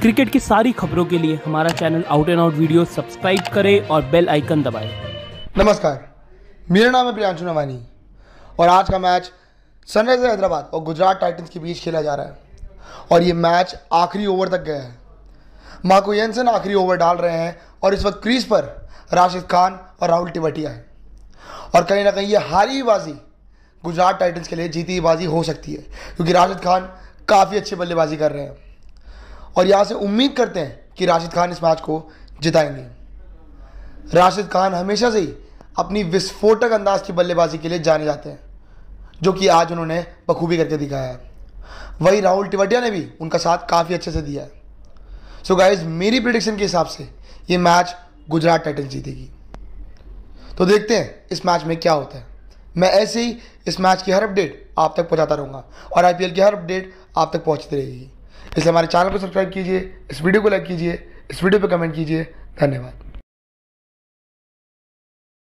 Cricket की सारी खबरों के लिए हमारा channel out and out video subscribe करें और बेल आइकन दबाएँ। नमस्कार, मेरा नाम है प्रियांशु नवानी और आज का मैच सनराइजर हैदराबाद और गुजरात टाइटंस के बीच खेला जा रहा है और ये मैच आखिरी ओवर तक गया है। माको येंसन आखिरी ओवर डाल रहे हैं और इस वक्त क्रीज पर राशिद खान और राहुल टिवटिया है। और कहीं ना कहीं ये हारी बाजी गुजरात टाइटंस के लिए जीती बाजी हो सकती है, क्योंकि राशिद खान काफ़ी अच्छी बल्लेबाजी कर रहे हैं। और यहाँ से उम्मीद करते हैं कि राशिद खान इस मैच को जिताएँगे। राशिद खान हमेशा से ही अपनी विस्फोटक अंदाज की बल्लेबाजी के लिए जाने जाते हैं, जो कि आज उन्होंने बखूबी करके दिखाया है। वही राहुल टिवटिया ने भी उनका साथ काफ़ी अच्छे से दिया है। सो so गाइज़ मेरी प्रिडिक्शन के हिसाब से ये मैच गुजरात टाइटल्स जीतेगी। तो देखते हैं इस मैच में क्या होता है। मैं ऐसे ही इस मैच की हर अपडेट आप तक पहुंचाता रहूँगा और आईपीएल की हर अपडेट आप तक पहुँचती रहेगी। इसलिए हमारे चैनल को सब्सक्राइब कीजिए, इस वीडियो को लाइक कीजिए, इस वीडियो पर कमेंट कीजिए। धन्यवाद।